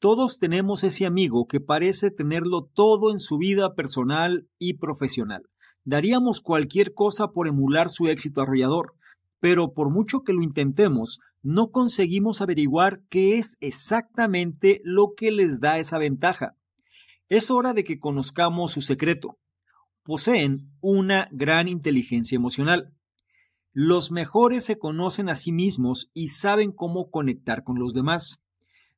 Todos tenemos ese amigo que parece tenerlo todo en su vida personal y profesional. Daríamos cualquier cosa por emular su éxito arrollador, pero por mucho que lo intentemos, no conseguimos averiguar qué es exactamente lo que les da esa ventaja. Es hora de que conozcamos su secreto. Poseen una gran inteligencia emocional. Los mejores se conocen a sí mismos y saben cómo conectar con los demás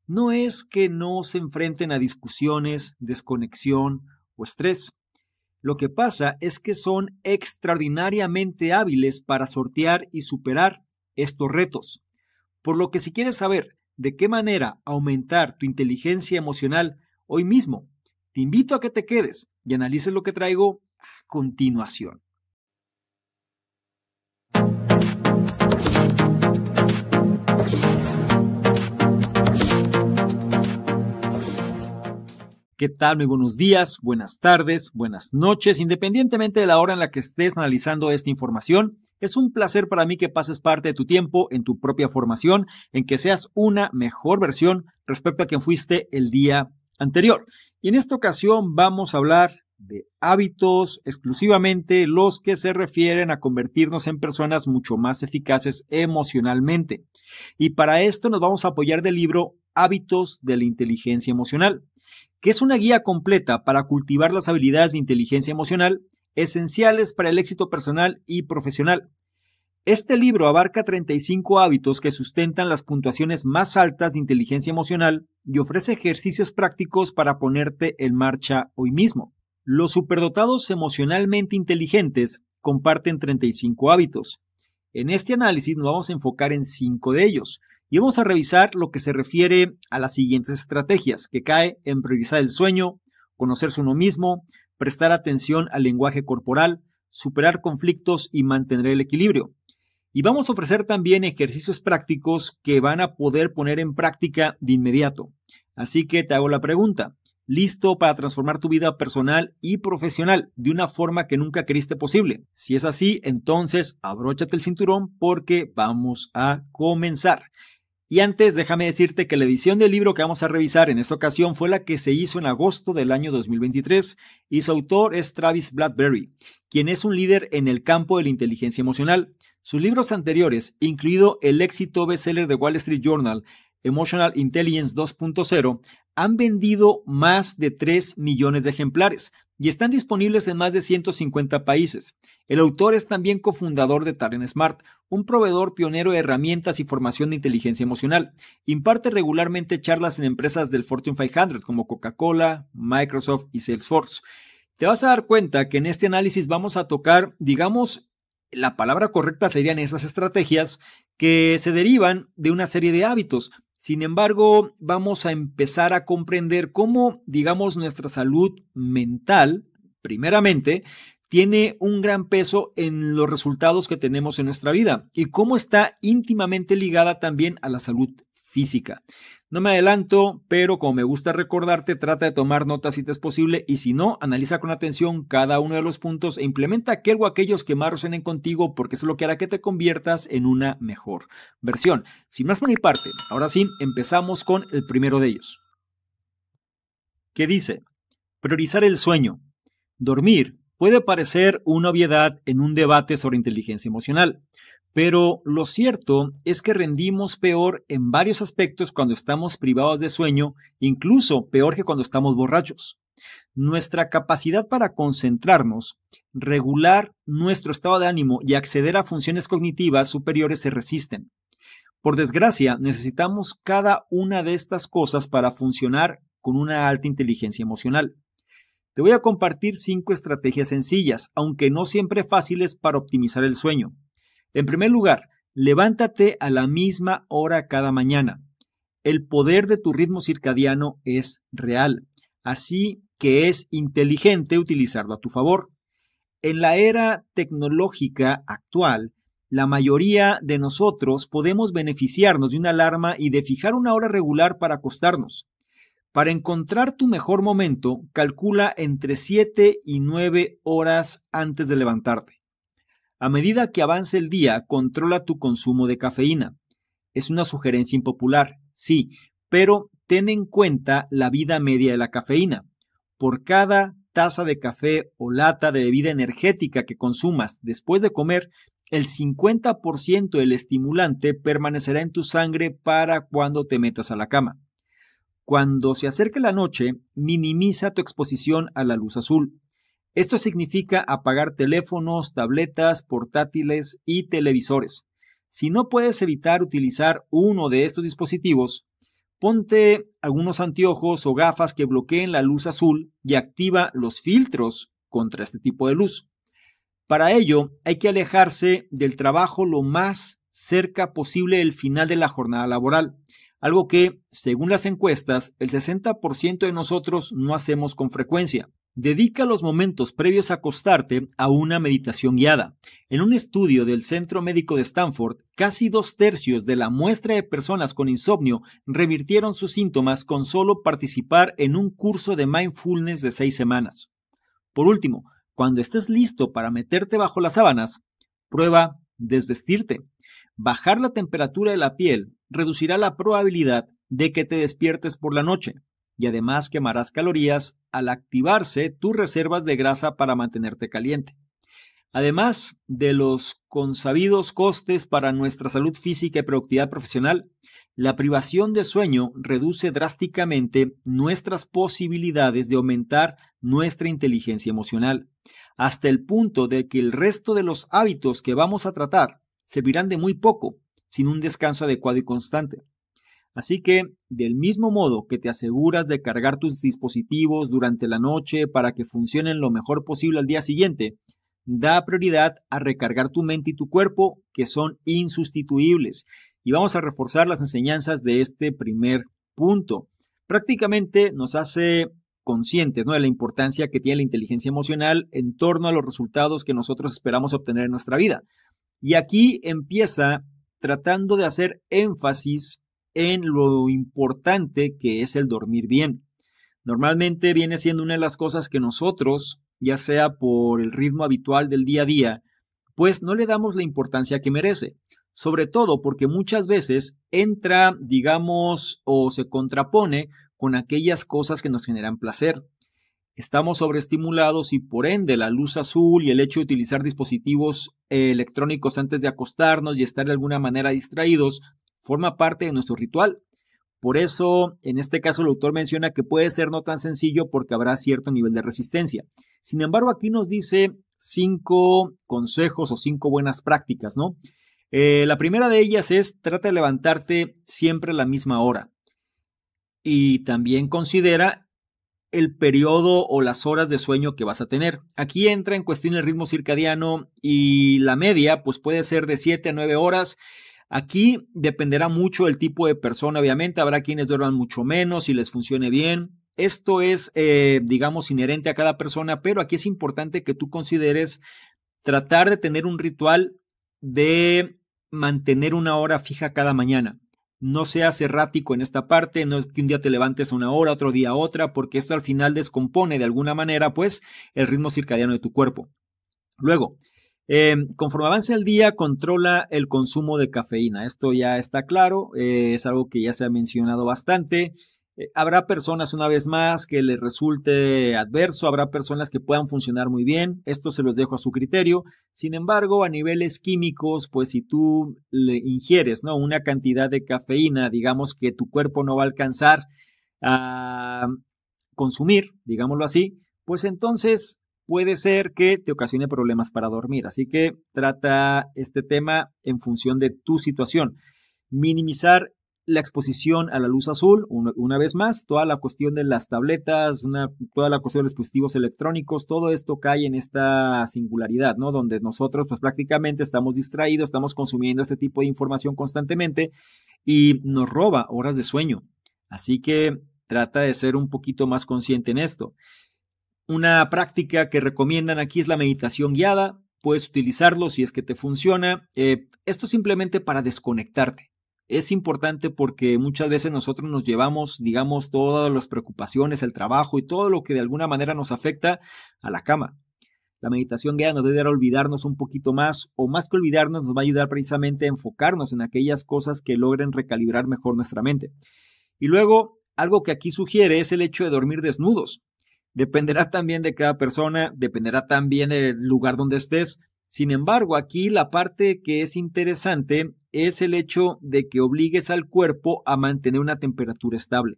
no es que no se enfrenten a discusiones, desconexión o estrés. Lo que pasa es que son extraordinariamente hábiles para sortear y superar estos retos. Por lo que si quieres saber de qué manera aumentar tu inteligencia emocional hoy mismo, te invito a que te quedes y analices lo que traigo a continuación. ¿Qué tal? Muy buenos días, buenas tardes, buenas noches, independientemente de la hora en la que estés analizando esta información. Es un placer para mí que pases parte de tu tiempo en tu propia formación, en que seas una mejor versión respecto a quien fuiste el día anterior. Y en esta ocasión vamos a hablar de hábitos exclusivamente los que se refieren a convertirnos en personas mucho más eficaces emocionalmente. Y para esto nos vamos a apoyar del libro Hábitos de la Inteligencia Emocional que es una guía completa para cultivar las habilidades de inteligencia emocional esenciales para el éxito personal y profesional. Este libro abarca 35 hábitos que sustentan las puntuaciones más altas de inteligencia emocional y ofrece ejercicios prácticos para ponerte en marcha hoy mismo. Los superdotados emocionalmente inteligentes comparten 35 hábitos. En este análisis nos vamos a enfocar en 5 de ellos, y vamos a revisar lo que se refiere a las siguientes estrategias, que cae en priorizar el sueño, conocerse uno mismo, prestar atención al lenguaje corporal, superar conflictos y mantener el equilibrio. Y vamos a ofrecer también ejercicios prácticos que van a poder poner en práctica de inmediato. Así que te hago la pregunta, ¿listo para transformar tu vida personal y profesional de una forma que nunca creíste posible? Si es así, entonces abróchate el cinturón porque vamos a comenzar. Y antes, déjame decirte que la edición del libro que vamos a revisar en esta ocasión fue la que se hizo en agosto del año 2023 y su autor es Travis Bradbury, quien es un líder en el campo de la inteligencia emocional. Sus libros anteriores, incluido el éxito bestseller de Wall Street Journal, Emotional Intelligence 2.0, han vendido más de 3 millones de ejemplares, y están disponibles en más de 150 países. El autor es también cofundador de Talent Smart, un proveedor pionero de herramientas y formación de inteligencia emocional. Imparte regularmente charlas en empresas del Fortune 500 como Coca-Cola, Microsoft y Salesforce. Te vas a dar cuenta que en este análisis vamos a tocar, digamos, la palabra correcta serían esas estrategias que se derivan de una serie de hábitos, sin embargo, vamos a empezar a comprender cómo, digamos, nuestra salud mental, primeramente, tiene un gran peso en los resultados que tenemos en nuestra vida y cómo está íntimamente ligada también a la salud física. No me adelanto, pero como me gusta recordarte, trata de tomar notas si te es posible y si no, analiza con atención cada uno de los puntos e implementa aquel o aquellos que más resuenen contigo porque eso es lo que hará que te conviertas en una mejor versión. Sin más por mi parte, ahora sí, empezamos con el primero de ellos. ¿Qué dice? Priorizar el sueño. Dormir puede parecer una obviedad en un debate sobre inteligencia emocional. Pero lo cierto es que rendimos peor en varios aspectos cuando estamos privados de sueño, incluso peor que cuando estamos borrachos. Nuestra capacidad para concentrarnos, regular nuestro estado de ánimo y acceder a funciones cognitivas superiores se resisten. Por desgracia, necesitamos cada una de estas cosas para funcionar con una alta inteligencia emocional. Te voy a compartir cinco estrategias sencillas, aunque no siempre fáciles para optimizar el sueño. En primer lugar, levántate a la misma hora cada mañana. El poder de tu ritmo circadiano es real, así que es inteligente utilizarlo a tu favor. En la era tecnológica actual, la mayoría de nosotros podemos beneficiarnos de una alarma y de fijar una hora regular para acostarnos. Para encontrar tu mejor momento, calcula entre 7 y 9 horas antes de levantarte. A medida que avance el día, controla tu consumo de cafeína. Es una sugerencia impopular, sí, pero ten en cuenta la vida media de la cafeína. Por cada taza de café o lata de bebida energética que consumas después de comer, el 50% del estimulante permanecerá en tu sangre para cuando te metas a la cama. Cuando se acerque la noche, minimiza tu exposición a la luz azul. Esto significa apagar teléfonos, tabletas, portátiles y televisores. Si no puedes evitar utilizar uno de estos dispositivos, ponte algunos anteojos o gafas que bloqueen la luz azul y activa los filtros contra este tipo de luz. Para ello, hay que alejarse del trabajo lo más cerca posible del final de la jornada laboral, algo que, según las encuestas, el 60% de nosotros no hacemos con frecuencia. Dedica los momentos previos a acostarte a una meditación guiada. En un estudio del Centro Médico de Stanford, casi dos tercios de la muestra de personas con insomnio revirtieron sus síntomas con solo participar en un curso de mindfulness de seis semanas. Por último, cuando estés listo para meterte bajo las sábanas, prueba desvestirte. Bajar la temperatura de la piel reducirá la probabilidad de que te despiertes por la noche y además quemarás calorías al activarse tus reservas de grasa para mantenerte caliente. Además de los consabidos costes para nuestra salud física y productividad profesional, la privación de sueño reduce drásticamente nuestras posibilidades de aumentar nuestra inteligencia emocional, hasta el punto de que el resto de los hábitos que vamos a tratar servirán de muy poco sin un descanso adecuado y constante. Así que, del mismo modo que te aseguras de cargar tus dispositivos durante la noche para que funcionen lo mejor posible al día siguiente, da prioridad a recargar tu mente y tu cuerpo, que son insustituibles. Y vamos a reforzar las enseñanzas de este primer punto. Prácticamente nos hace conscientes de la importancia que tiene la inteligencia emocional en torno a los resultados que nosotros esperamos obtener en nuestra vida. Y aquí empieza tratando de hacer énfasis en lo importante que es el dormir bien. Normalmente viene siendo una de las cosas que nosotros, ya sea por el ritmo habitual del día a día, pues no le damos la importancia que merece. Sobre todo porque muchas veces entra, digamos, o se contrapone con aquellas cosas que nos generan placer. Estamos sobreestimulados y por ende la luz azul y el hecho de utilizar dispositivos electrónicos antes de acostarnos y estar de alguna manera distraídos forma parte de nuestro ritual. Por eso, en este caso, el autor menciona que puede ser no tan sencillo porque habrá cierto nivel de resistencia. Sin embargo, aquí nos dice cinco consejos o cinco buenas prácticas, ¿no? Eh, la primera de ellas es trata de levantarte siempre a la misma hora. Y también considera el periodo o las horas de sueño que vas a tener. Aquí entra en cuestión el ritmo circadiano y la media, pues puede ser de 7 a 9 horas Aquí dependerá mucho del tipo de persona, obviamente. Habrá quienes duerman mucho menos y les funcione bien. Esto es, eh, digamos, inherente a cada persona, pero aquí es importante que tú consideres tratar de tener un ritual de mantener una hora fija cada mañana. No seas errático en esta parte, no es que un día te levantes a una hora, otro día a otra, porque esto al final descompone de alguna manera, pues, el ritmo circadiano de tu cuerpo. Luego, eh, conforme avance el día, controla el consumo de cafeína. Esto ya está claro, eh, es algo que ya se ha mencionado bastante. Eh, habrá personas, una vez más, que les resulte adverso, habrá personas que puedan funcionar muy bien. Esto se los dejo a su criterio. Sin embargo, a niveles químicos, pues si tú le ingieres ¿no? una cantidad de cafeína, digamos que tu cuerpo no va a alcanzar a consumir, digámoslo así, pues entonces puede ser que te ocasione problemas para dormir. Así que trata este tema en función de tu situación. Minimizar la exposición a la luz azul, una, vez más, toda la cuestión de las tabletas, toda la cuestión de los dispositivos electrónicos, todo esto cae en esta singularidad, ¿no? Donde nosotros pues prácticamente estamos distraídos, estamos consumiendo este tipo de información constantemente y nos roba horas de sueño. Así que trata de ser un poquito más consciente en esto. Una práctica que recomiendan aquí es la meditación guiada. Puedes utilizarlo si es que te funciona. Eh, esto simplemente para desconectarte. Es importante porque muchas veces nosotros nos llevamos, digamos, todas las preocupaciones, el trabajo y todo lo que de alguna manera nos afecta a la cama. La meditación guiada nos debe a olvidarnos un poquito más, o más que olvidarnos, nos va a ayudar precisamente a enfocarnos en aquellas cosas que logren recalibrar mejor nuestra mente. Y luego, algo que aquí sugiere es el hecho de dormir desnudos. Dependerá también de cada persona, dependerá también del lugar donde estés. Sin embargo, aquí la parte que es interesante es el hecho de que obligues al cuerpo a mantener una temperatura estable.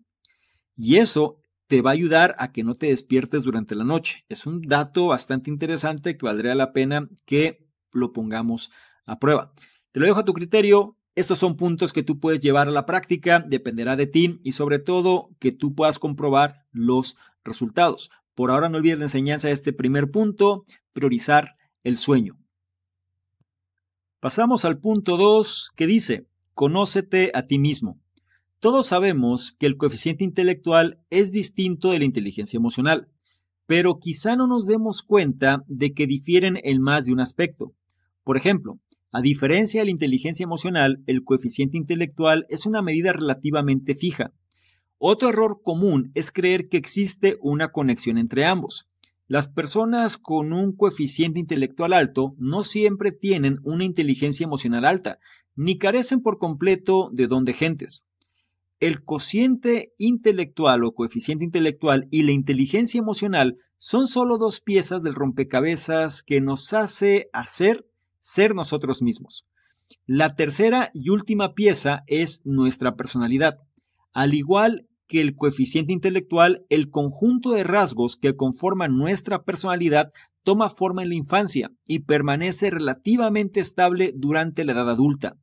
Y eso te va a ayudar a que no te despiertes durante la noche. Es un dato bastante interesante que valdría la pena que lo pongamos a prueba. Te lo dejo a tu criterio. Estos son puntos que tú puedes llevar a la práctica, dependerá de ti y sobre todo que tú puedas comprobar los resultados. Por ahora no olvides la enseñanza de este primer punto, priorizar el sueño. Pasamos al punto 2 que dice, conócete a ti mismo. Todos sabemos que el coeficiente intelectual es distinto de la inteligencia emocional, pero quizá no nos demos cuenta de que difieren en más de un aspecto. Por ejemplo, a diferencia de la inteligencia emocional, el coeficiente intelectual es una medida relativamente fija. Otro error común es creer que existe una conexión entre ambos. Las personas con un coeficiente intelectual alto no siempre tienen una inteligencia emocional alta, ni carecen por completo de don de gentes. El cociente intelectual o coeficiente intelectual y la inteligencia emocional son solo dos piezas del rompecabezas que nos hace hacer ser nosotros mismos. La tercera y última pieza es nuestra personalidad. Al igual que el coeficiente intelectual, el conjunto de rasgos que conforman nuestra personalidad toma forma en la infancia y permanece relativamente estable durante la edad adulta.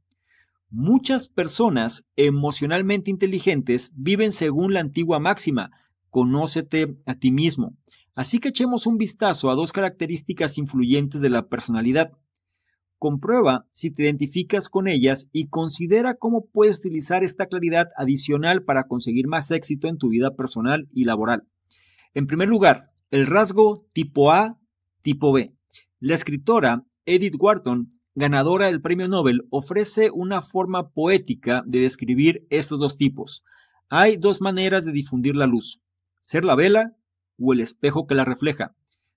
Muchas personas emocionalmente inteligentes viven según la antigua máxima, conócete a ti mismo. Así que echemos un vistazo a dos características influyentes de la personalidad, Comprueba si te identificas con ellas y considera cómo puedes utilizar esta claridad adicional para conseguir más éxito en tu vida personal y laboral. En primer lugar, el rasgo tipo A, tipo B. La escritora Edith Wharton, ganadora del Premio Nobel, ofrece una forma poética de describir estos dos tipos. Hay dos maneras de difundir la luz, ser la vela o el espejo que la refleja.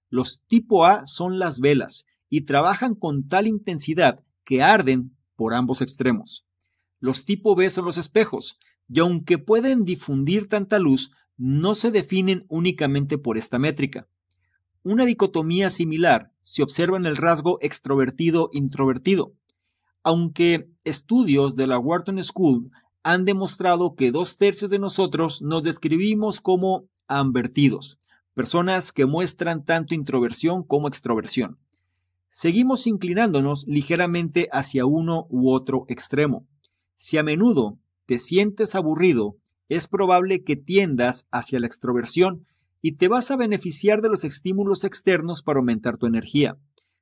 Los tipo A son las velas y trabajan con tal intensidad que arden por ambos extremos. Los tipo B son los espejos, y aunque pueden difundir tanta luz, no se definen únicamente por esta métrica. Una dicotomía similar se observa en el rasgo extrovertido-introvertido. Aunque estudios de la Wharton School han demostrado que dos tercios de nosotros nos describimos como ambertidos, personas que muestran tanto introversión como extroversión seguimos inclinándonos ligeramente hacia uno u otro extremo. Si a menudo te sientes aburrido, es probable que tiendas hacia la extroversión y te vas a beneficiar de los estímulos externos para aumentar tu energía.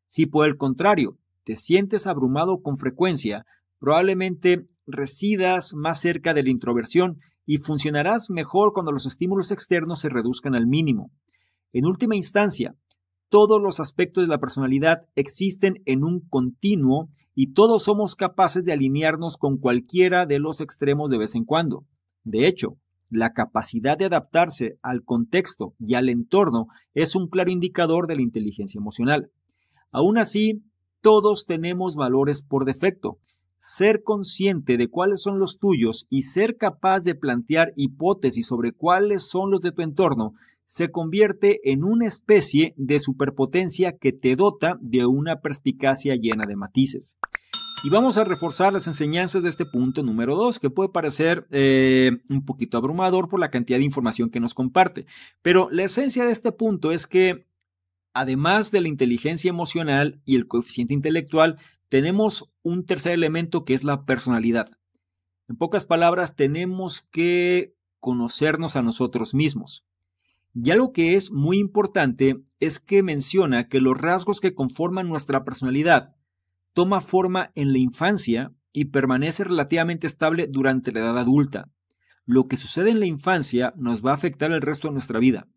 Si por el contrario te sientes abrumado con frecuencia, probablemente residas más cerca de la introversión y funcionarás mejor cuando los estímulos externos se reduzcan al mínimo. En última instancia, todos los aspectos de la personalidad existen en un continuo y todos somos capaces de alinearnos con cualquiera de los extremos de vez en cuando. De hecho, la capacidad de adaptarse al contexto y al entorno es un claro indicador de la inteligencia emocional. Aún así, todos tenemos valores por defecto. Ser consciente de cuáles son los tuyos y ser capaz de plantear hipótesis sobre cuáles son los de tu entorno se convierte en una especie de superpotencia que te dota de una perspicacia llena de matices. Y vamos a reforzar las enseñanzas de este punto número 2, que puede parecer eh, un poquito abrumador por la cantidad de información que nos comparte. Pero la esencia de este punto es que, además de la inteligencia emocional y el coeficiente intelectual, tenemos un tercer elemento que es la personalidad. En pocas palabras, tenemos que conocernos a nosotros mismos. Y algo que es muy importante es que menciona que los rasgos que conforman nuestra personalidad toma forma en la infancia y permanece relativamente estable durante la edad adulta. Lo que sucede en la infancia nos va a afectar el resto de nuestra vida.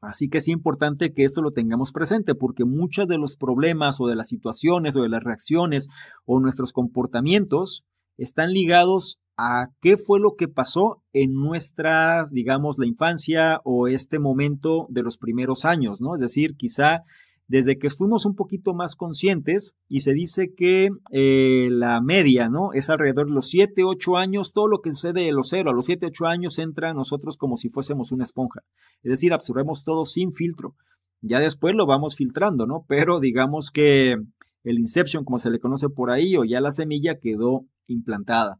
Así que es importante que esto lo tengamos presente porque muchos de los problemas o de las situaciones o de las reacciones o nuestros comportamientos están ligados a qué fue lo que pasó en nuestra, digamos, la infancia o este momento de los primeros años, ¿no? Es decir, quizá desde que fuimos un poquito más conscientes y se dice que eh, la media, ¿no? Es alrededor de los 7, 8 años, todo lo que sucede de los 0 a los 7, 8 años entra a nosotros como si fuésemos una esponja. Es decir, absorbemos todo sin filtro. Ya después lo vamos filtrando, ¿no? Pero digamos que el inception, como se le conoce por ahí, o ya la semilla quedó implantada.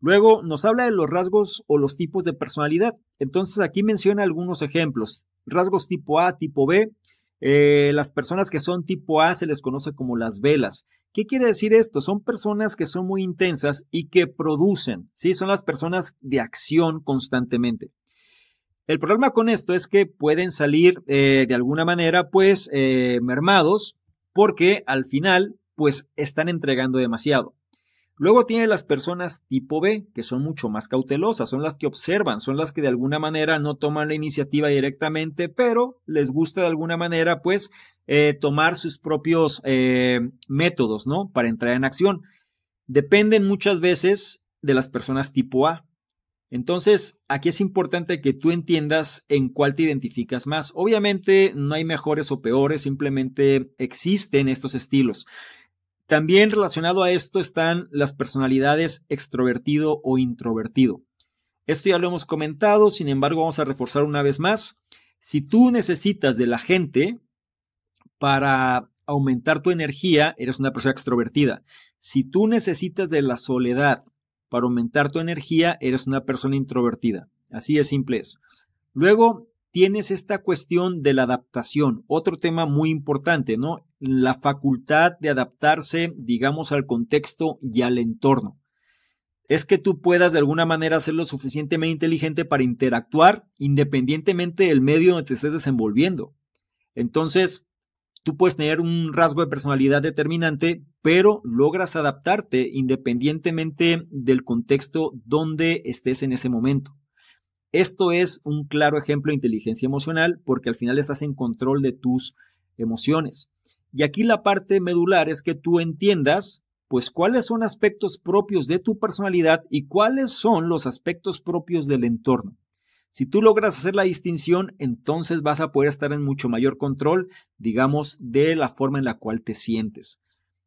Luego nos habla de los rasgos o los tipos de personalidad. Entonces aquí menciona algunos ejemplos. Rasgos tipo A, tipo B. Eh, las personas que son tipo A se les conoce como las velas. ¿Qué quiere decir esto? Son personas que son muy intensas y que producen, ¿sí? Son las personas de acción constantemente. El problema con esto es que pueden salir eh, de alguna manera, pues, eh, mermados, porque al final, pues, están entregando demasiado. Luego tiene las personas tipo B, que son mucho más cautelosas, son las que observan, son las que de alguna manera no toman la iniciativa directamente, pero les gusta de alguna manera, pues, eh, tomar sus propios eh, métodos, ¿no? Para entrar en acción. Dependen muchas veces de las personas tipo A. Entonces, aquí es importante que tú entiendas en cuál te identificas más. Obviamente no hay mejores o peores, simplemente existen estos estilos. También relacionado a esto están las personalidades extrovertido o introvertido. Esto ya lo hemos comentado, sin embargo vamos a reforzar una vez más. Si tú necesitas de la gente para aumentar tu energía, eres una persona extrovertida. Si tú necesitas de la soledad para aumentar tu energía, eres una persona introvertida. Así de simple es. Luego, tienes esta cuestión de la adaptación, otro tema muy importante, ¿no? La facultad de adaptarse, digamos, al contexto y al entorno. Es que tú puedas de alguna manera ser lo suficientemente inteligente para interactuar independientemente del medio donde te estés desenvolviendo. Entonces, tú puedes tener un rasgo de personalidad determinante, pero logras adaptarte independientemente del contexto donde estés en ese momento. Esto es un claro ejemplo de inteligencia emocional porque al final estás en control de tus emociones. Y aquí la parte medular es que tú entiendas pues cuáles son aspectos propios de tu personalidad y cuáles son los aspectos propios del entorno. Si tú logras hacer la distinción, entonces vas a poder estar en mucho mayor control, digamos, de la forma en la cual te sientes.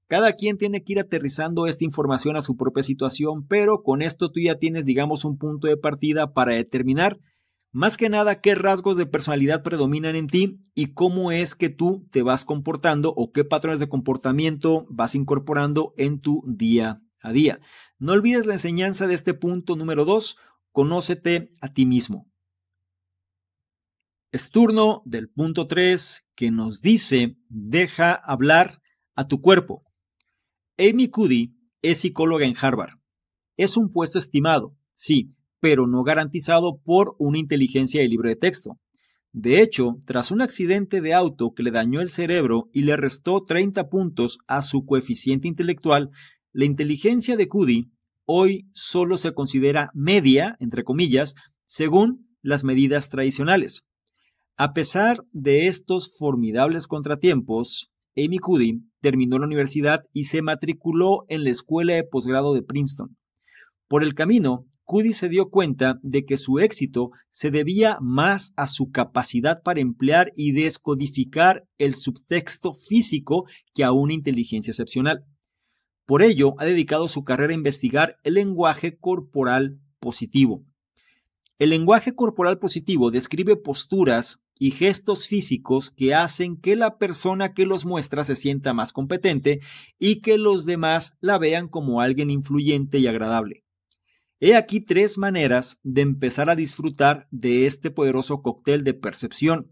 Cada quien tiene que ir aterrizando esta información a su propia situación, pero con esto tú ya tienes, digamos, un punto de partida para determinar más que nada qué rasgos de personalidad predominan en ti y cómo es que tú te vas comportando o qué patrones de comportamiento vas incorporando en tu día a día. No olvides la enseñanza de este punto número 2, conócete a ti mismo. Es turno del punto 3 que nos dice, deja hablar a tu cuerpo. Amy Cuddy es psicóloga en Harvard. Es un puesto estimado, sí, pero no garantizado por una inteligencia de libro de texto. De hecho, tras un accidente de auto que le dañó el cerebro y le restó 30 puntos a su coeficiente intelectual, la inteligencia de Cuddy hoy solo se considera media, entre comillas, según las medidas tradicionales. A pesar de estos formidables contratiempos, Amy Cuddy terminó la universidad y se matriculó en la escuela de posgrado de Princeton. Por el camino, Cuddy se dio cuenta de que su éxito se debía más a su capacidad para emplear y descodificar el subtexto físico que a una inteligencia excepcional. Por ello, ha dedicado su carrera a investigar el lenguaje corporal positivo. El lenguaje corporal positivo describe posturas y gestos físicos que hacen que la persona que los muestra se sienta más competente y que los demás la vean como alguien influyente y agradable. He aquí tres maneras de empezar a disfrutar de este poderoso cóctel de percepción.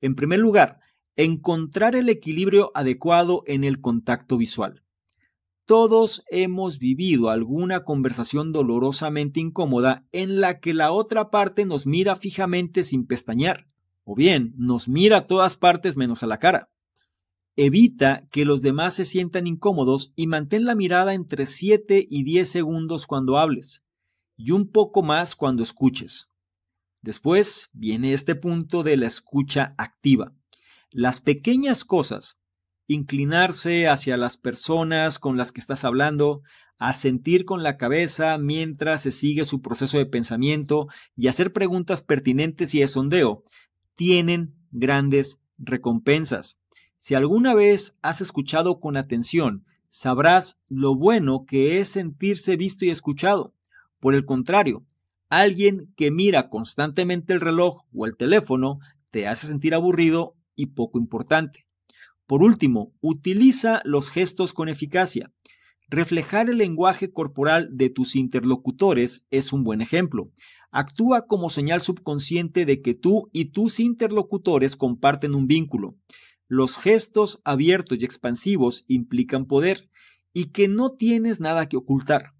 En primer lugar, encontrar el equilibrio adecuado en el contacto visual. Todos hemos vivido alguna conversación dolorosamente incómoda en la que la otra parte nos mira fijamente sin pestañear, o bien nos mira a todas partes menos a la cara. Evita que los demás se sientan incómodos y mantén la mirada entre 7 y 10 segundos cuando hables, y un poco más cuando escuches. Después viene este punto de la escucha activa. Las pequeñas cosas inclinarse hacia las personas con las que estás hablando, a sentir con la cabeza mientras se sigue su proceso de pensamiento y hacer preguntas pertinentes y de sondeo, tienen grandes recompensas. Si alguna vez has escuchado con atención, sabrás lo bueno que es sentirse visto y escuchado. Por el contrario, alguien que mira constantemente el reloj o el teléfono te hace sentir aburrido y poco importante. Por último, utiliza los gestos con eficacia. Reflejar el lenguaje corporal de tus interlocutores es un buen ejemplo. Actúa como señal subconsciente de que tú y tus interlocutores comparten un vínculo. Los gestos abiertos y expansivos implican poder y que no tienes nada que ocultar.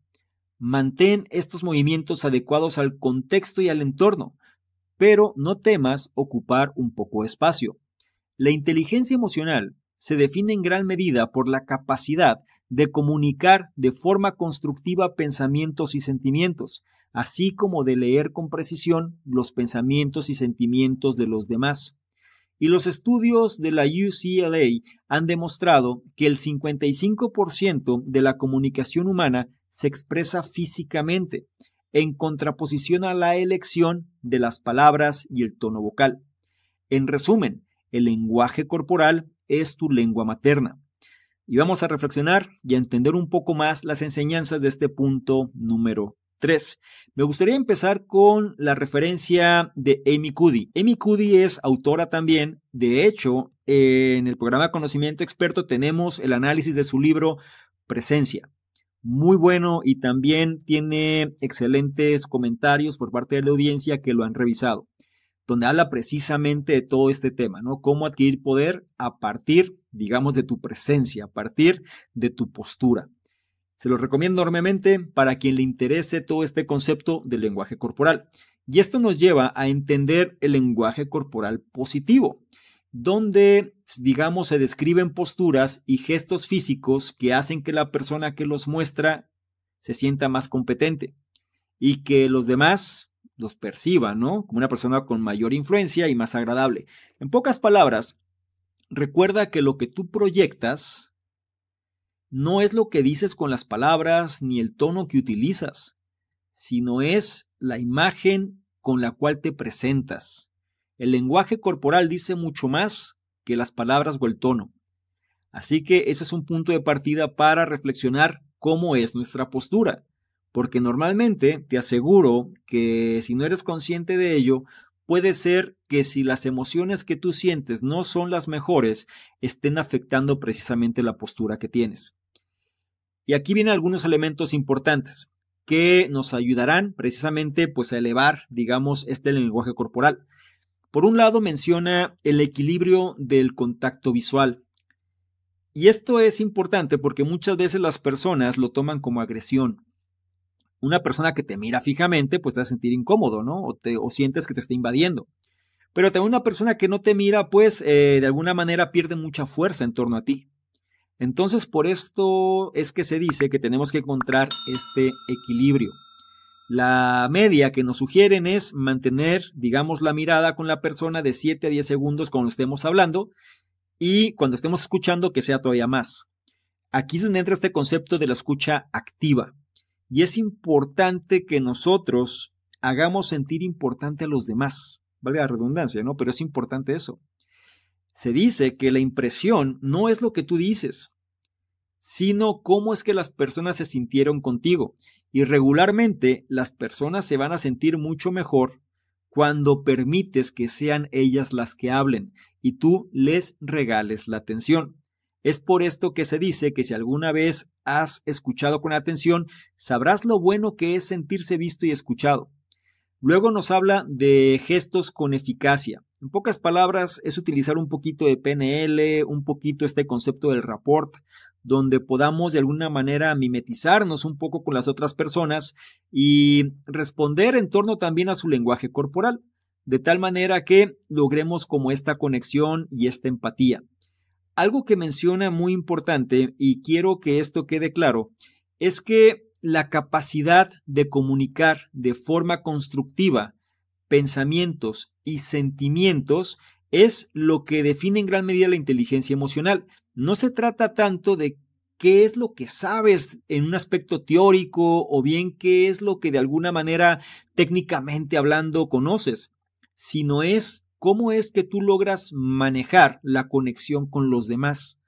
Mantén estos movimientos adecuados al contexto y al entorno, pero no temas ocupar un poco de espacio. La inteligencia emocional se define en gran medida por la capacidad de comunicar de forma constructiva pensamientos y sentimientos, así como de leer con precisión los pensamientos y sentimientos de los demás. Y los estudios de la UCLA han demostrado que el 55% de la comunicación humana se expresa físicamente, en contraposición a la elección de las palabras y el tono vocal. En resumen, el lenguaje corporal es tu lengua materna. Y vamos a reflexionar y a entender un poco más las enseñanzas de este punto número 3. Me gustaría empezar con la referencia de Amy Cuddy. Amy Cuddy es autora también. De hecho, en el programa Conocimiento Experto tenemos el análisis de su libro Presencia. Muy bueno y también tiene excelentes comentarios por parte de la audiencia que lo han revisado donde habla precisamente de todo este tema, ¿no? Cómo adquirir poder a partir, digamos, de tu presencia, a partir de tu postura. Se lo recomiendo enormemente para quien le interese todo este concepto del lenguaje corporal. Y esto nos lleva a entender el lenguaje corporal positivo, donde, digamos, se describen posturas y gestos físicos que hacen que la persona que los muestra se sienta más competente y que los demás los perciba, ¿no? Como una persona con mayor influencia y más agradable. En pocas palabras, recuerda que lo que tú proyectas no es lo que dices con las palabras ni el tono que utilizas, sino es la imagen con la cual te presentas. El lenguaje corporal dice mucho más que las palabras o el tono. Así que ese es un punto de partida para reflexionar cómo es nuestra postura porque normalmente te aseguro que si no eres consciente de ello, puede ser que si las emociones que tú sientes no son las mejores, estén afectando precisamente la postura que tienes. Y aquí vienen algunos elementos importantes que nos ayudarán precisamente pues a elevar, digamos, este lenguaje corporal. Por un lado menciona el equilibrio del contacto visual. Y esto es importante porque muchas veces las personas lo toman como agresión una persona que te mira fijamente, pues te a sentir incómodo, ¿no? O, te, o sientes que te está invadiendo. Pero también una persona que no te mira, pues eh, de alguna manera pierde mucha fuerza en torno a ti. Entonces, por esto es que se dice que tenemos que encontrar este equilibrio. La media que nos sugieren es mantener, digamos, la mirada con la persona de 7 a 10 segundos cuando estemos hablando y cuando estemos escuchando que sea todavía más. Aquí es donde entra este concepto de la escucha activa. Y es importante que nosotros hagamos sentir importante a los demás. Valga la redundancia, ¿no? Pero es importante eso. Se dice que la impresión no es lo que tú dices, sino cómo es que las personas se sintieron contigo. Y regularmente las personas se van a sentir mucho mejor cuando permites que sean ellas las que hablen y tú les regales la atención. Es por esto que se dice que si alguna vez has escuchado con atención, sabrás lo bueno que es sentirse visto y escuchado. Luego nos habla de gestos con eficacia. En pocas palabras, es utilizar un poquito de PNL, un poquito este concepto del rapport, donde podamos de alguna manera mimetizarnos un poco con las otras personas y responder en torno también a su lenguaje corporal, de tal manera que logremos como esta conexión y esta empatía. Algo que menciona muy importante, y quiero que esto quede claro, es que la capacidad de comunicar de forma constructiva pensamientos y sentimientos es lo que define en gran medida la inteligencia emocional. No se trata tanto de qué es lo que sabes en un aspecto teórico o bien qué es lo que de alguna manera técnicamente hablando conoces, sino es cómo es que tú logras manejar la conexión con los demás.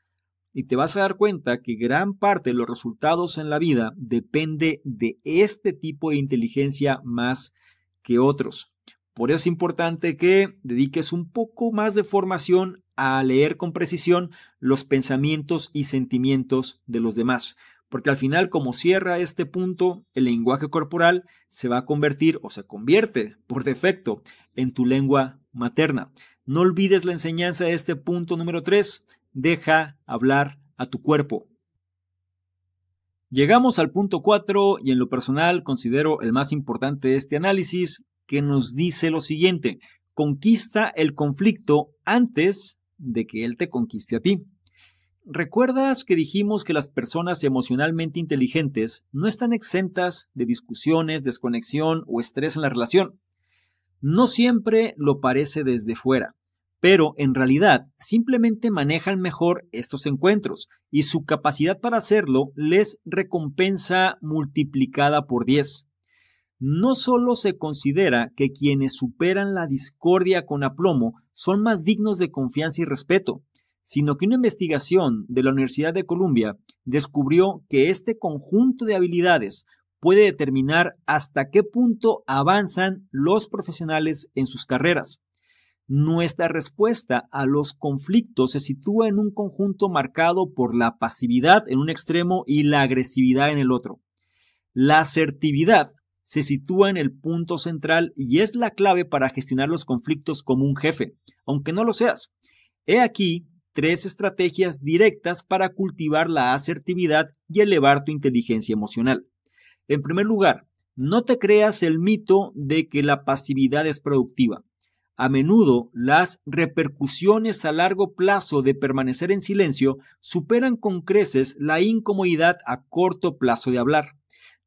Y te vas a dar cuenta que gran parte de los resultados en la vida depende de este tipo de inteligencia más que otros. Por eso es importante que dediques un poco más de formación a leer con precisión los pensamientos y sentimientos de los demás. Porque al final, como cierra este punto, el lenguaje corporal se va a convertir o se convierte por defecto en tu lengua materna. No olvides la enseñanza de este punto número 3. Deja hablar a tu cuerpo. Llegamos al punto 4 y en lo personal considero el más importante de este análisis que nos dice lo siguiente. Conquista el conflicto antes de que él te conquiste a ti. ¿Recuerdas que dijimos que las personas emocionalmente inteligentes no están exentas de discusiones, desconexión o estrés en la relación? No siempre lo parece desde fuera, pero en realidad simplemente manejan mejor estos encuentros y su capacidad para hacerlo les recompensa multiplicada por 10. No solo se considera que quienes superan la discordia con aplomo son más dignos de confianza y respeto, sino que una investigación de la Universidad de Columbia descubrió que este conjunto de habilidades puede determinar hasta qué punto avanzan los profesionales en sus carreras. Nuestra respuesta a los conflictos se sitúa en un conjunto marcado por la pasividad en un extremo y la agresividad en el otro. La asertividad se sitúa en el punto central y es la clave para gestionar los conflictos como un jefe, aunque no lo seas. He aquí tres estrategias directas para cultivar la asertividad y elevar tu inteligencia emocional. En primer lugar, no te creas el mito de que la pasividad es productiva. A menudo las repercusiones a largo plazo de permanecer en silencio superan con creces la incomodidad a corto plazo de hablar.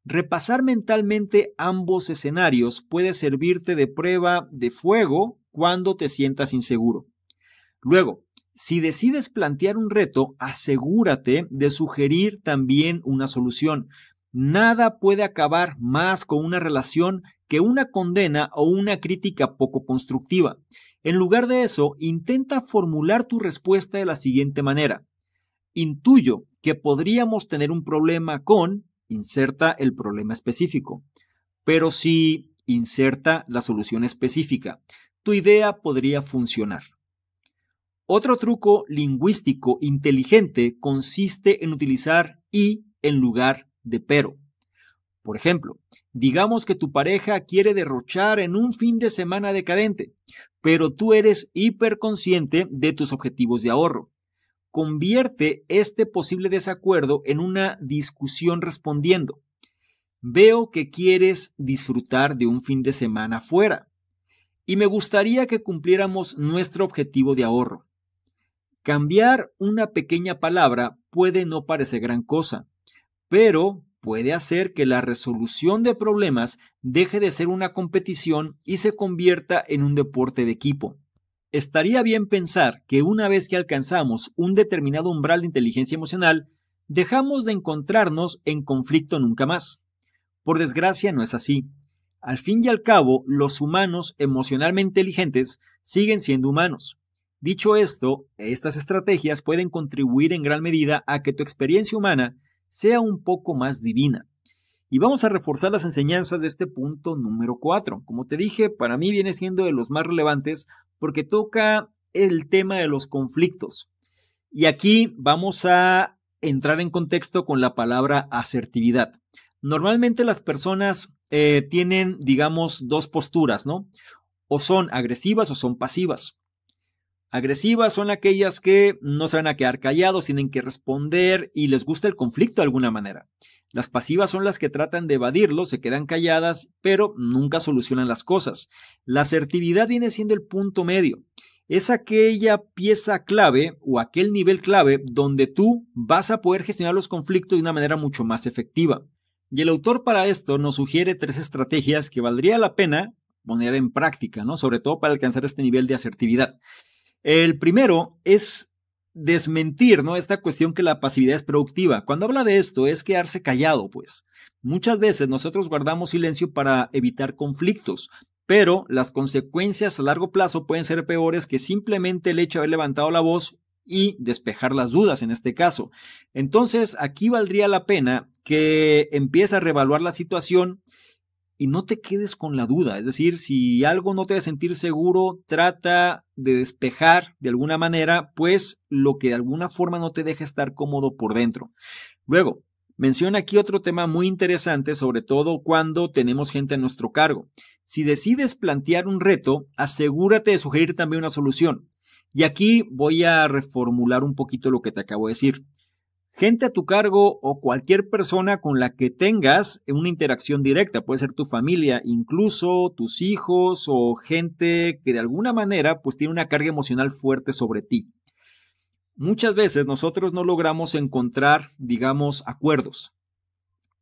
Repasar mentalmente ambos escenarios puede servirte de prueba de fuego cuando te sientas inseguro. Luego, si decides plantear un reto, asegúrate de sugerir también una solución. Nada puede acabar más con una relación que una condena o una crítica poco constructiva. En lugar de eso, intenta formular tu respuesta de la siguiente manera. Intuyo que podríamos tener un problema con, inserta el problema específico. Pero si inserta la solución específica, tu idea podría funcionar. Otro truco lingüístico inteligente consiste en utilizar y en lugar de pero. Por ejemplo, digamos que tu pareja quiere derrochar en un fin de semana decadente, pero tú eres hiperconsciente de tus objetivos de ahorro. Convierte este posible desacuerdo en una discusión respondiendo. Veo que quieres disfrutar de un fin de semana fuera y me gustaría que cumpliéramos nuestro objetivo de ahorro. Cambiar una pequeña palabra puede no parecer gran cosa, pero puede hacer que la resolución de problemas deje de ser una competición y se convierta en un deporte de equipo. Estaría bien pensar que una vez que alcanzamos un determinado umbral de inteligencia emocional, dejamos de encontrarnos en conflicto nunca más. Por desgracia no es así. Al fin y al cabo, los humanos emocionalmente inteligentes siguen siendo humanos. Dicho esto, estas estrategias pueden contribuir en gran medida a que tu experiencia humana sea un poco más divina. Y vamos a reforzar las enseñanzas de este punto número 4. Como te dije, para mí viene siendo de los más relevantes porque toca el tema de los conflictos. Y aquí vamos a entrar en contexto con la palabra asertividad. Normalmente las personas eh, tienen, digamos, dos posturas, ¿no? O son agresivas o son pasivas. Agresivas son aquellas que no se van a quedar callados, tienen que responder y les gusta el conflicto de alguna manera. Las pasivas son las que tratan de evadirlo, se quedan calladas, pero nunca solucionan las cosas. La asertividad viene siendo el punto medio. Es aquella pieza clave o aquel nivel clave donde tú vas a poder gestionar los conflictos de una manera mucho más efectiva. Y el autor para esto nos sugiere tres estrategias que valdría la pena poner en práctica, ¿no? Sobre todo para alcanzar este nivel de asertividad. El primero es desmentir, ¿no? Esta cuestión que la pasividad es productiva. Cuando habla de esto es quedarse callado, pues. Muchas veces nosotros guardamos silencio para evitar conflictos, pero las consecuencias a largo plazo pueden ser peores que simplemente el hecho de haber levantado la voz y despejar las dudas en este caso. Entonces, aquí valdría la pena que empieces a reevaluar la situación y no te quedes con la duda. Es decir, si algo no te a sentir seguro, trata de despejar de alguna manera, pues lo que de alguna forma no te deja estar cómodo por dentro. Luego, menciona aquí otro tema muy interesante, sobre todo cuando tenemos gente a nuestro cargo. Si decides plantear un reto, asegúrate de sugerir también una solución. Y aquí voy a reformular un poquito lo que te acabo de decir. Gente a tu cargo o cualquier persona con la que tengas una interacción directa, puede ser tu familia, incluso tus hijos o gente que de alguna manera pues tiene una carga emocional fuerte sobre ti. Muchas veces nosotros no logramos encontrar, digamos, acuerdos.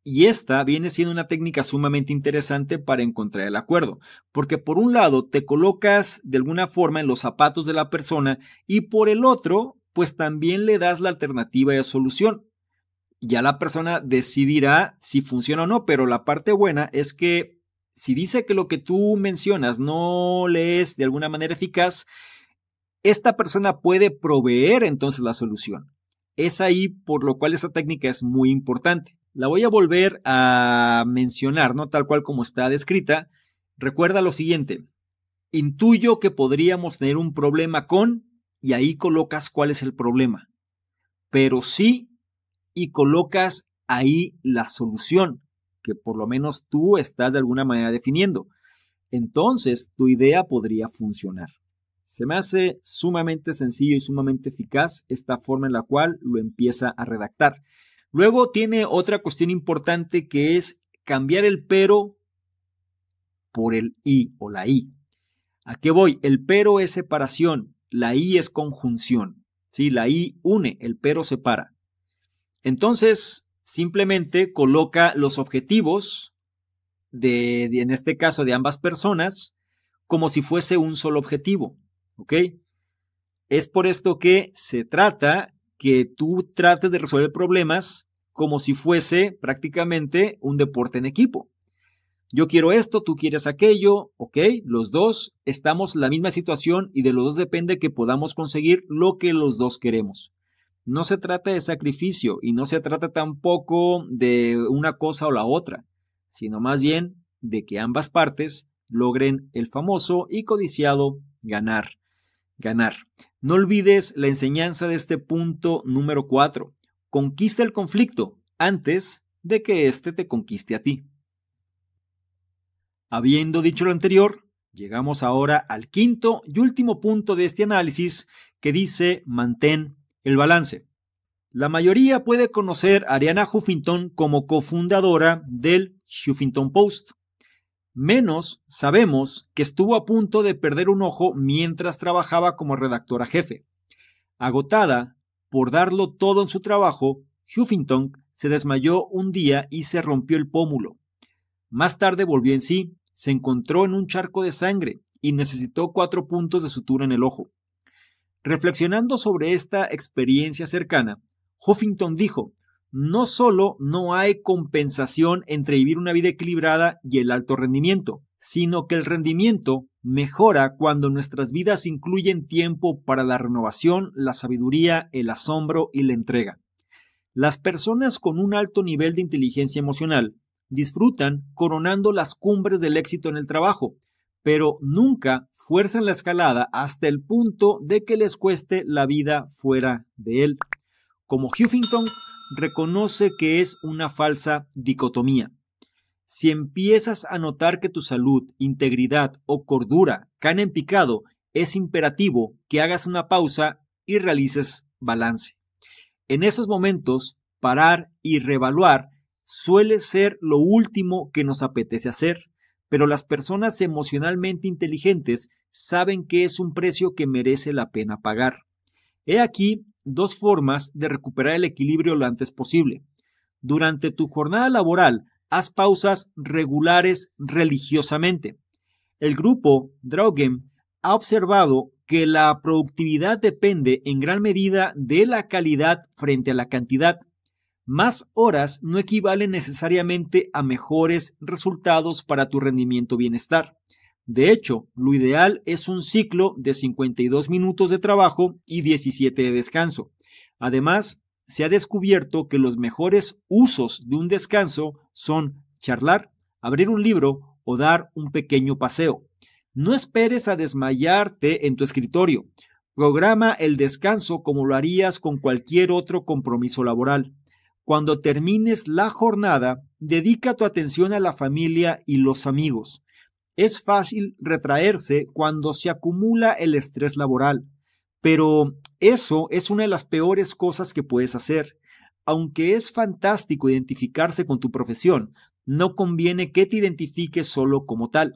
Y esta viene siendo una técnica sumamente interesante para encontrar el acuerdo, porque por un lado te colocas de alguna forma en los zapatos de la persona y por el otro, pues también le das la alternativa de solución. Ya la persona decidirá si funciona o no, pero la parte buena es que si dice que lo que tú mencionas no le es de alguna manera eficaz, esta persona puede proveer entonces la solución. Es ahí por lo cual esta técnica es muy importante. La voy a volver a mencionar, ¿no? Tal cual como está descrita. Recuerda lo siguiente. Intuyo que podríamos tener un problema con, y ahí colocas cuál es el problema. Pero sí, y colocas ahí la solución, que por lo menos tú estás de alguna manera definiendo. Entonces, tu idea podría funcionar. Se me hace sumamente sencillo y sumamente eficaz esta forma en la cual lo empieza a redactar. Luego tiene otra cuestión importante que es cambiar el pero por el i o la i. ¿A qué voy? El pero es separación, la i es conjunción. ¿sí? La i une, el pero separa. Entonces, simplemente coloca los objetivos de, en este caso, de ambas personas como si fuese un solo objetivo. ¿Ok? Es por esto que se trata que tú trates de resolver problemas como si fuese prácticamente un deporte en equipo. Yo quiero esto, tú quieres aquello, ok, los dos estamos en la misma situación y de los dos depende que podamos conseguir lo que los dos queremos. No se trata de sacrificio y no se trata tampoco de una cosa o la otra, sino más bien de que ambas partes logren el famoso y codiciado ganar ganar. No olvides la enseñanza de este punto número 4. Conquista el conflicto antes de que éste te conquiste a ti. Habiendo dicho lo anterior, llegamos ahora al quinto y último punto de este análisis que dice mantén el balance. La mayoría puede conocer a Ariana Huffington como cofundadora del Huffington Post. Menos sabemos que estuvo a punto de perder un ojo mientras trabajaba como redactora jefe. Agotada por darlo todo en su trabajo, Huffington se desmayó un día y se rompió el pómulo. Más tarde volvió en sí, se encontró en un charco de sangre y necesitó cuatro puntos de sutura en el ojo. Reflexionando sobre esta experiencia cercana, Huffington dijo, no solo no hay compensación entre vivir una vida equilibrada y el alto rendimiento, sino que el rendimiento mejora cuando nuestras vidas incluyen tiempo para la renovación, la sabiduría, el asombro y la entrega. Las personas con un alto nivel de inteligencia emocional disfrutan coronando las cumbres del éxito en el trabajo, pero nunca fuerzan la escalada hasta el punto de que les cueste la vida fuera de él. Como Huffington reconoce que es una falsa dicotomía. Si empiezas a notar que tu salud, integridad o cordura caen en picado, es imperativo que hagas una pausa y realices balance. En esos momentos, parar y reevaluar suele ser lo último que nos apetece hacer, pero las personas emocionalmente inteligentes saben que es un precio que merece la pena pagar. He aquí dos formas de recuperar el equilibrio lo antes posible. Durante tu jornada laboral, haz pausas regulares religiosamente. El grupo Draugem ha observado que la productividad depende en gran medida de la calidad frente a la cantidad. Más horas no equivalen necesariamente a mejores resultados para tu rendimiento bienestar. De hecho, lo ideal es un ciclo de 52 minutos de trabajo y 17 de descanso. Además, se ha descubierto que los mejores usos de un descanso son charlar, abrir un libro o dar un pequeño paseo. No esperes a desmayarte en tu escritorio. Programa el descanso como lo harías con cualquier otro compromiso laboral. Cuando termines la jornada, dedica tu atención a la familia y los amigos. Es fácil retraerse cuando se acumula el estrés laboral, pero eso es una de las peores cosas que puedes hacer. Aunque es fantástico identificarse con tu profesión, no conviene que te identifiques solo como tal.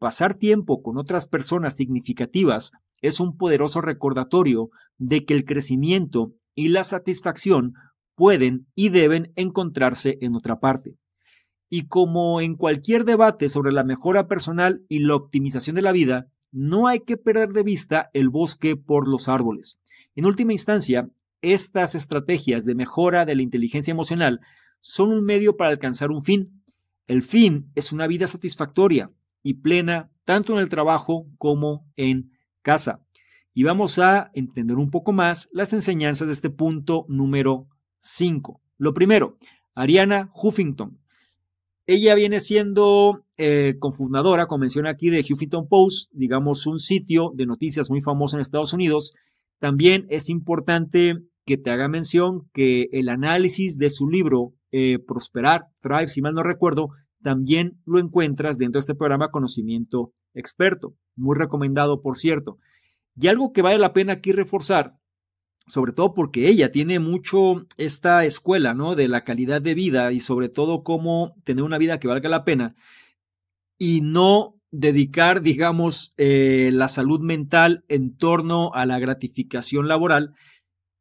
Pasar tiempo con otras personas significativas es un poderoso recordatorio de que el crecimiento y la satisfacción pueden y deben encontrarse en otra parte. Y como en cualquier debate sobre la mejora personal y la optimización de la vida, no hay que perder de vista el bosque por los árboles. En última instancia, estas estrategias de mejora de la inteligencia emocional son un medio para alcanzar un fin. El fin es una vida satisfactoria y plena tanto en el trabajo como en casa. Y vamos a entender un poco más las enseñanzas de este punto número 5. Lo primero, Ariana Huffington. Ella viene siendo eh, cofundadora, como menciona aquí, de Huffington Post, digamos un sitio de noticias muy famoso en Estados Unidos. También es importante que te haga mención que el análisis de su libro eh, Prosperar, Thrive, si mal no recuerdo, también lo encuentras dentro de este programa Conocimiento Experto. Muy recomendado, por cierto. Y algo que vale la pena aquí reforzar, sobre todo porque ella tiene mucho esta escuela, ¿no? De la calidad de vida y sobre todo cómo tener una vida que valga la pena y no dedicar, digamos, eh, la salud mental en torno a la gratificación laboral,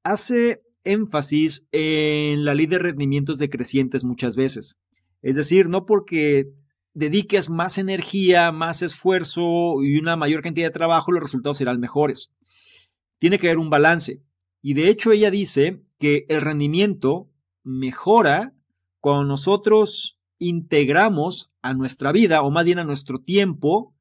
hace énfasis en la ley de rendimientos decrecientes muchas veces. Es decir, no porque dediques más energía, más esfuerzo y una mayor cantidad de trabajo, los resultados serán mejores. Tiene que haber un balance. Y de hecho ella dice que el rendimiento mejora cuando nosotros integramos a nuestra vida, o más bien a nuestro tiempo,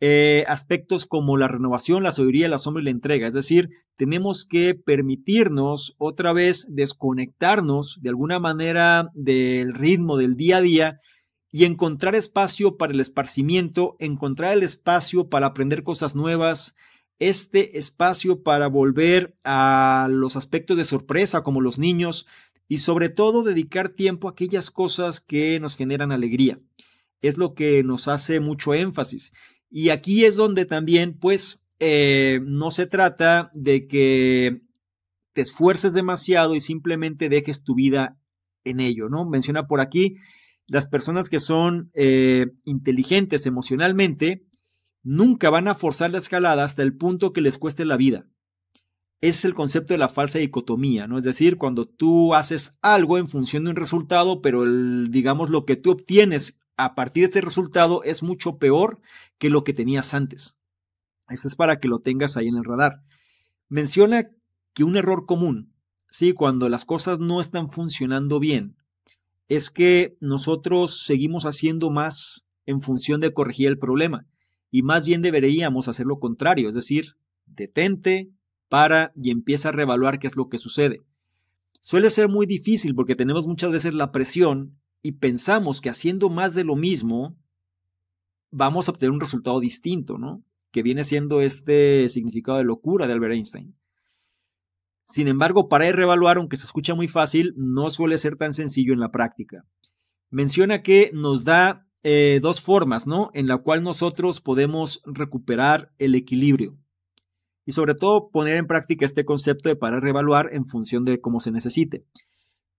eh, aspectos como la renovación, la sabiduría, la sombra y la entrega. Es decir, tenemos que permitirnos otra vez desconectarnos de alguna manera del ritmo del día a día y encontrar espacio para el esparcimiento, encontrar el espacio para aprender cosas nuevas, este espacio para volver a los aspectos de sorpresa como los niños y sobre todo dedicar tiempo a aquellas cosas que nos generan alegría. Es lo que nos hace mucho énfasis. Y aquí es donde también, pues, eh, no se trata de que te esfuerces demasiado y simplemente dejes tu vida en ello, ¿no? Menciona por aquí, las personas que son eh, inteligentes emocionalmente nunca van a forzar la escalada hasta el punto que les cueste la vida. Es el concepto de la falsa dicotomía, ¿no? Es decir, cuando tú haces algo en función de un resultado, pero digamos lo que tú obtienes a partir de este resultado es mucho peor que lo que tenías antes. Eso es para que lo tengas ahí en el radar. Menciona que un error común, ¿sí? cuando las cosas no están funcionando bien, es que nosotros seguimos haciendo más en función de corregir el problema y más bien deberíamos hacer lo contrario, es decir, detente, para y empieza a reevaluar qué es lo que sucede. Suele ser muy difícil porque tenemos muchas veces la presión y pensamos que haciendo más de lo mismo vamos a obtener un resultado distinto, ¿no? Que viene siendo este significado de locura de Albert Einstein. Sin embargo, para reevaluar, aunque se escucha muy fácil, no suele ser tan sencillo en la práctica. Menciona que nos da eh, dos formas, ¿no? En la cual nosotros podemos recuperar el equilibrio. Y sobre todo poner en práctica este concepto de para reevaluar en función de cómo se necesite.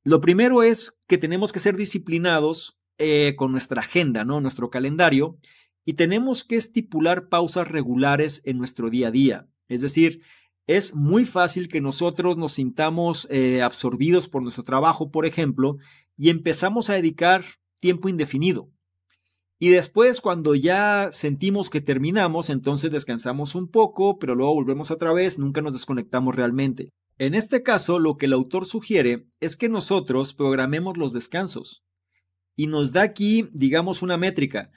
Lo primero es que tenemos que ser disciplinados eh, con nuestra agenda, ¿no? Nuestro calendario. Y tenemos que estipular pausas regulares en nuestro día a día. Es decir, es muy fácil que nosotros nos sintamos eh, absorbidos por nuestro trabajo, por ejemplo, y empezamos a dedicar tiempo indefinido. Y después, cuando ya sentimos que terminamos, entonces descansamos un poco, pero luego volvemos otra vez, nunca nos desconectamos realmente. En este caso, lo que el autor sugiere es que nosotros programemos los descansos. Y nos da aquí, digamos, una métrica.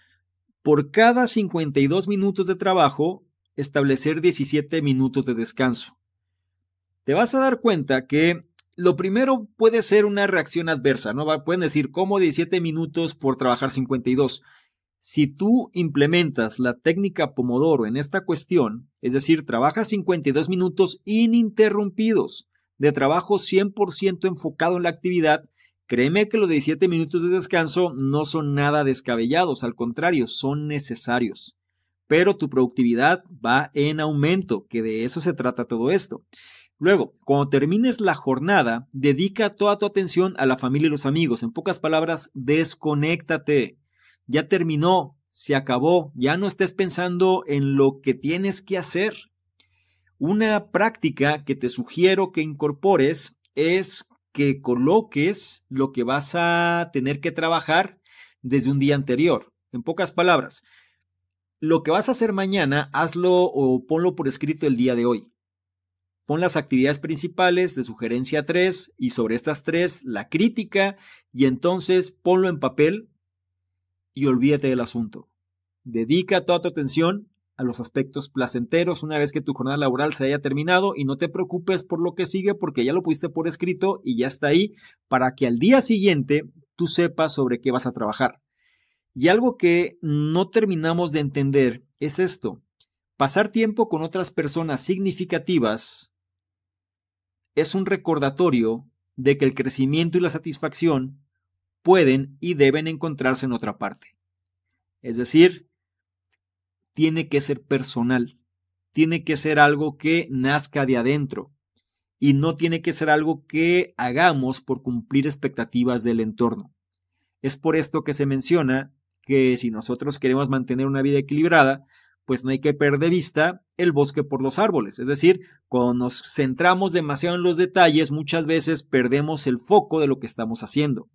por cada 52 minutos de trabajo, establecer 17 minutos de descanso. Te vas a dar cuenta que lo primero puede ser una reacción adversa, ¿no? Pueden decir, ¿cómo 17 minutos por trabajar 52? Si tú implementas la técnica Pomodoro en esta cuestión, es decir, trabajas 52 minutos ininterrumpidos de trabajo 100% enfocado en la actividad, créeme que los 17 minutos de descanso no son nada descabellados, al contrario, son necesarios. Pero tu productividad va en aumento, que de eso se trata todo esto. Luego, cuando termines la jornada, dedica toda tu atención a la familia y los amigos. En pocas palabras, desconéctate ya terminó, se acabó, ya no estés pensando en lo que tienes que hacer. Una práctica que te sugiero que incorpores es que coloques lo que vas a tener que trabajar desde un día anterior. En pocas palabras, lo que vas a hacer mañana, hazlo o ponlo por escrito el día de hoy. Pon las actividades principales de sugerencia 3 y sobre estas tres la crítica y entonces ponlo en papel y olvídate del asunto. Dedica toda tu atención a los aspectos placenteros una vez que tu jornada laboral se haya terminado y no te preocupes por lo que sigue porque ya lo pusiste por escrito y ya está ahí para que al día siguiente tú sepas sobre qué vas a trabajar. Y algo que no terminamos de entender es esto. Pasar tiempo con otras personas significativas es un recordatorio de que el crecimiento y la satisfacción pueden y deben encontrarse en otra parte. Es decir, tiene que ser personal, tiene que ser algo que nazca de adentro y no tiene que ser algo que hagamos por cumplir expectativas del entorno. Es por esto que se menciona que si nosotros queremos mantener una vida equilibrada, pues no hay que perder de vista el bosque por los árboles. Es decir, cuando nos centramos demasiado en los detalles, muchas veces perdemos el foco de lo que estamos haciendo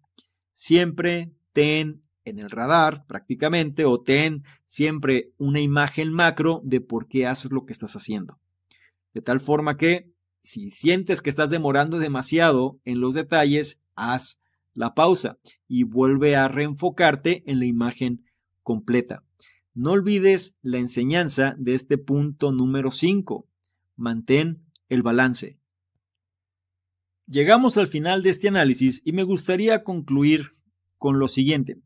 siempre ten en el radar prácticamente o ten siempre una imagen macro de por qué haces lo que estás haciendo. De tal forma que si sientes que estás demorando demasiado en los detalles, haz la pausa y vuelve a reenfocarte en la imagen completa. No olvides la enseñanza de este punto número 5. Mantén el balance. Llegamos al final de este análisis y me gustaría concluir con lo siguiente.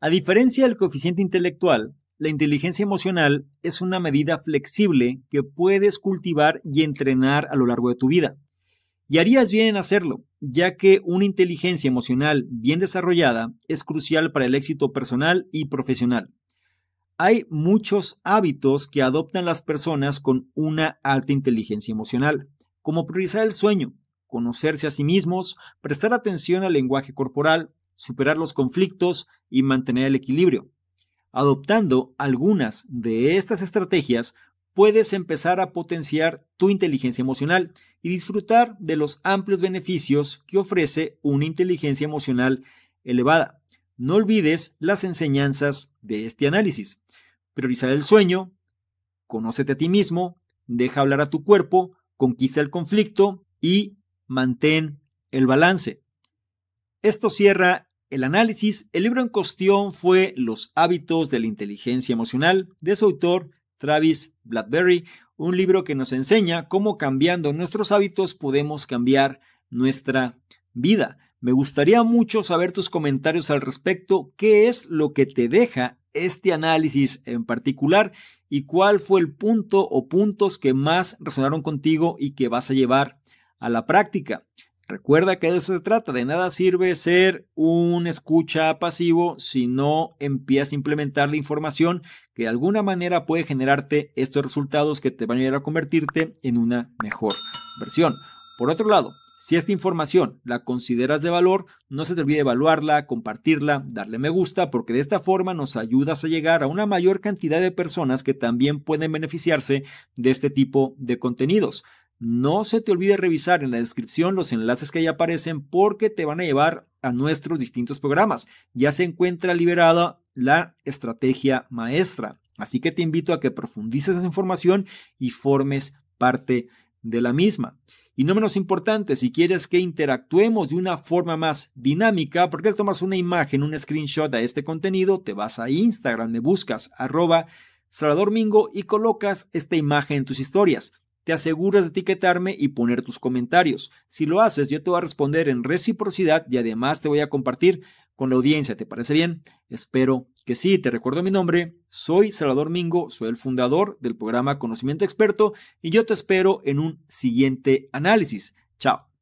A diferencia del coeficiente intelectual, la inteligencia emocional es una medida flexible que puedes cultivar y entrenar a lo largo de tu vida. Y harías bien en hacerlo, ya que una inteligencia emocional bien desarrollada es crucial para el éxito personal y profesional. Hay muchos hábitos que adoptan las personas con una alta inteligencia emocional, como priorizar el sueño, conocerse a sí mismos, prestar atención al lenguaje corporal, superar los conflictos y mantener el equilibrio. Adoptando algunas de estas estrategias, puedes empezar a potenciar tu inteligencia emocional y disfrutar de los amplios beneficios que ofrece una inteligencia emocional elevada. No olvides las enseñanzas de este análisis. Priorizar el sueño, conócete a ti mismo, deja hablar a tu cuerpo, conquista el conflicto y mantén el balance. Esto cierra el análisis. El libro en cuestión fue Los hábitos de la inteligencia emocional de su autor Travis Bladbury, un libro que nos enseña cómo cambiando nuestros hábitos podemos cambiar nuestra vida. Me gustaría mucho saber tus comentarios al respecto, qué es lo que te deja este análisis en particular y cuál fue el punto o puntos que más resonaron contigo y que vas a llevar a la práctica. Recuerda que de eso se trata, de nada sirve ser un escucha pasivo si no empiezas a implementar la información que de alguna manera puede generarte estos resultados que te van a ayudar a convertirte en una mejor versión. Por otro lado, si esta información la consideras de valor, no se te olvide evaluarla, compartirla, darle me gusta, porque de esta forma nos ayudas a llegar a una mayor cantidad de personas que también pueden beneficiarse de este tipo de contenidos. No se te olvide revisar en la descripción los enlaces que ahí aparecen porque te van a llevar a nuestros distintos programas. Ya se encuentra liberada la estrategia maestra. Así que te invito a que profundices esa información y formes parte de la misma. Y no menos importante, si quieres que interactuemos de una forma más dinámica, porque tomas una imagen, un screenshot de este contenido, te vas a Instagram, me buscas arroba Salvador y colocas esta imagen en tus historias. Te aseguras de etiquetarme y poner tus comentarios. Si lo haces, yo te voy a responder en reciprocidad y además te voy a compartir con la audiencia. ¿Te parece bien? Espero que sí. Te recuerdo mi nombre. Soy Salvador Mingo, soy el fundador del programa Conocimiento Experto y yo te espero en un siguiente análisis. Chao.